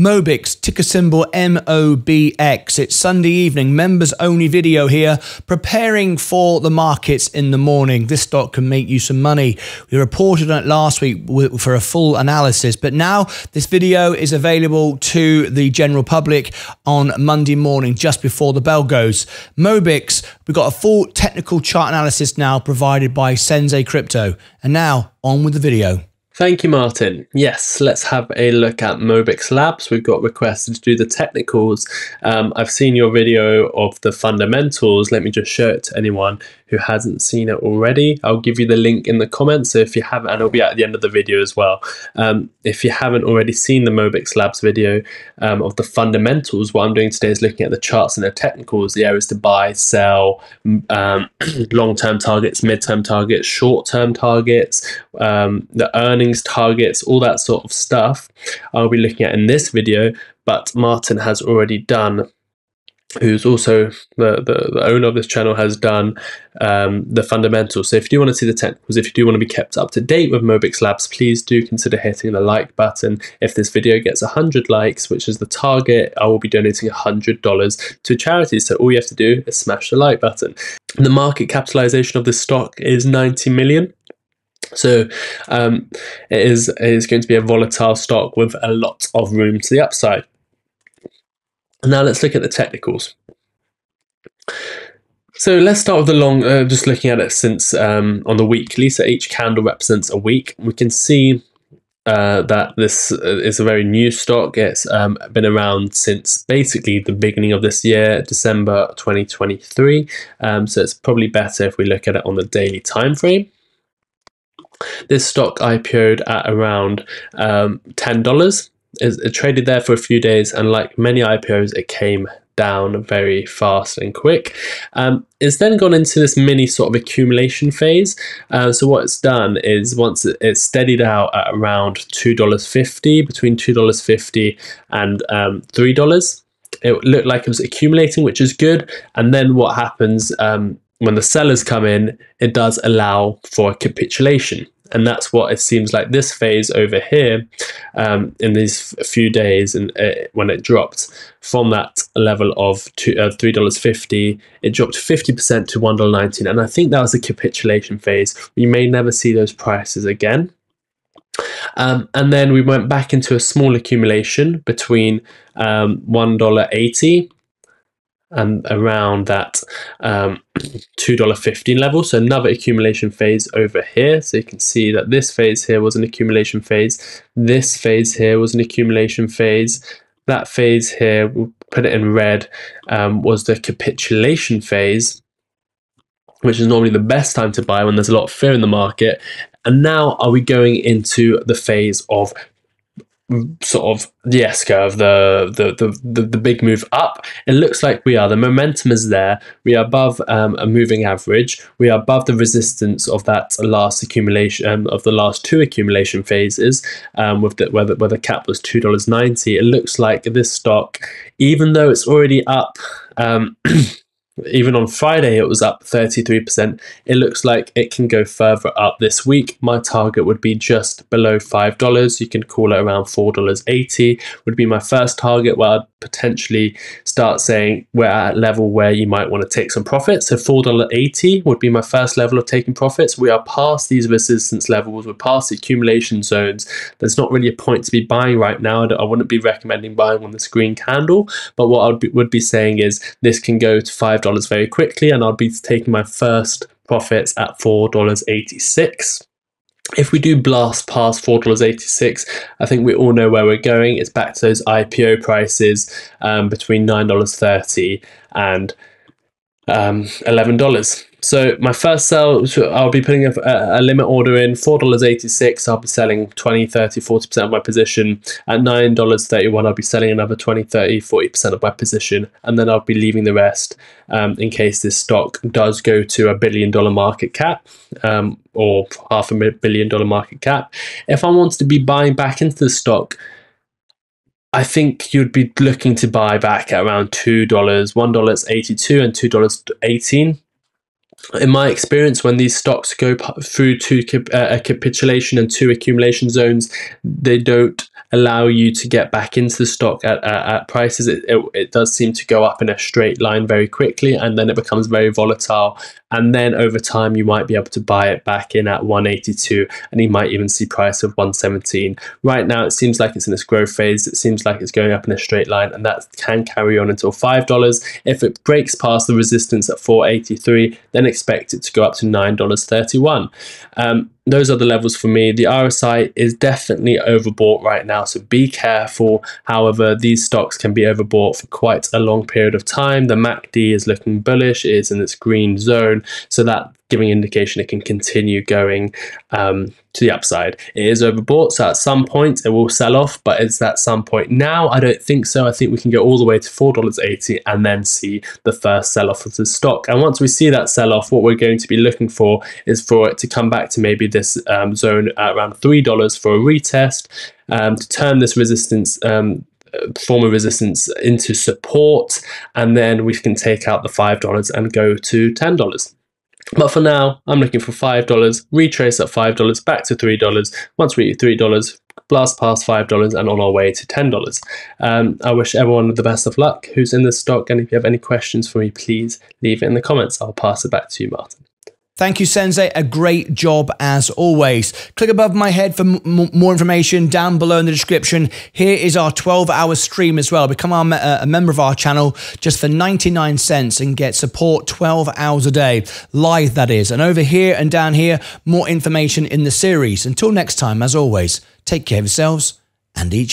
Mobix, ticker symbol MOBX. It's Sunday evening, members only video here, preparing for the markets in the morning. This stock can make you some money. We reported on it last week for a full analysis, but now this video is available to the general public on Monday morning, just before the bell goes. Mobix, we've got a full technical chart analysis now provided by Sensei Crypto. And now, on with the video. Thank you, Martyn. Yes, let's have a look at Mobix Labs. We've got requested to do the technicals. Um, I've seen your video of the fundamentals. Let me just show it to anyone who hasn't seen it already. I'll give you the link in the comments. So if you haven't, and it'll be at the end of the video as well. Um, if you haven't already seen the Mobix Labs video um, of the fundamentals, what I'm doing today is looking at the charts and the technicals, the areas to buy, sell, um, long-term targets, mid-term targets, short-term targets, um, the earnings targets, all that sort of stuff. I'll be looking at in this video, but Martyn has already done who's also the, the, the, owner of this channel has done um, the fundamentals. So if you do want to see the technicals, if you do want to be kept up to date with Mobix Labs, please do consider hitting the like button. If this video gets 100 likes, which is the target, I will be donating $100 to charities. So all you have to do is smash the like button. The market capitalization of this stock is 90 million. So um, it is, it is going to be a volatile stock with a lot of room to the upside. Now let's look at the technicals. So let's start with the long, uh, just looking at it since um, on the weekly. So each candle represents a week. We can see uh, that this uh, is a very new stock. It's um, been around since basically the beginning of this year, December 2023. Um, so it's probably better if we look at it on the daily time frame. This stock IPO'd at around um, $10 it traded there for a few days, and like many IPOs, it came down very fast and quick. Um, it's then gone into this mini sort of accumulation phase. Uh, so what it's done is once it's steadied out at around two dollars fifty, between two dollars fifty and um, three dollars. It looked like it was accumulating, which is good. And then what happens um, when the sellers come in? It does allow for capitulation and that's what it seems like this phase over here um, in these few days and uh, when it dropped from that level of two, uh, $3.50 it dropped 50% to $1.19 and i think that was a capitulation phase. We may never see those prices again. Um, and then we went back into a small accumulation between um, $1.80 and around that um, $2.15 level. So another accumulation phase over here. So you can see that this phase here was an accumulation phase. This phase here was an accumulation phase. That phase here, we'll put it in red, um, was the capitulation phase, which is normally the best time to buy when there's a lot of fear in the market. And now are we going into the phase of sort of the S curve, the, the the the the big move up. It looks like we are. The momentum is there. We are above um, a moving average. We are above the resistance of that last accumulation um, of the last two accumulation phases. Um, with the where the, where the cap was two dollars ninety. It looks like this stock, even though it's already up. Even on Friday, it was up 33%. It looks like it can go further up this week. My target would be just below $5. You can call it around $4.80 would be my first target where I'd potentially start saying we're at a level where you might want to take some profits. So $4.80 would be my first level of taking profits. We are past these resistance levels. We're past the accumulation zones. There's not really a point to be buying right now. I wouldn't be recommending buying on this green candle. But what I would be saying is this can go to $5 $5 very quickly, and I'll be taking my first profits at $4.86. If we do blast past $4.86, I think we all know where we're going. It's back to those IPO prices um, between $9.30 and um, $11. So my first sell, I'll be putting a, a limit order in, $4.86. I'll be selling 20, 30, 40% of my position. At $9.31, I'll be selling another 20, 30, 40% of my position. And then I'll be leaving the rest um, in case this stock does go to a billion dollar market cap um, or half a billion dollar market cap. If I wanted to be buying back into the stock, I think you'd be looking to buy back at around $2, $1.82 and $2.18 in my experience, when these stocks go through to uh, a capitulation and two accumulation zones, they don't allow you to get back into the stock at, at, at prices. It, it, it does seem to go up in a straight line very quickly and then it becomes very volatile. And then over time, you might be able to buy it back in at 182 and you might even see price of 117. Right now, it seems like it's in its growth phase. It seems like it's going up in a straight line and that can carry on until $5. If it breaks past the resistance at 483, then expect it to go up to $9.31. Um, those are the levels for me. The RSI is definitely overbought right now, so be careful. However, these stocks can be overbought for quite a long period of time. The MACD is looking bullish, it is in its green zone, so that giving indication it can continue going um, to the upside. It is overbought, so at some point it will sell off, but it's at some point now. I don't think so. I think we can go all the way to $4.80 and then see the first sell off of the stock. And once we see that sell off, what we're going to be looking for is for it to come back to maybe this um, zone at around $3 for a retest um, to turn this resistance um, form of resistance into support, and then we can take out the $5 and go to $10. But for now, I'm looking for $5, retrace at $5, back to $3. Once we hit $3, blast past $5 and on our way to $10. Um, I wish everyone the best of luck who's in this stock. And if you have any questions for me, please leave it in the comments. I'll pass it back to you, Martyn. Thank you, Sensei. A great job as always. Click above my head for more information down below in the description. Here is our 12 hour stream as well. Become our, uh, a member of our channel just for 99 cents and get support 12 hours a day. Live, that is. And over here and down here, more information in the series. Until next time, as always, take care of yourselves and each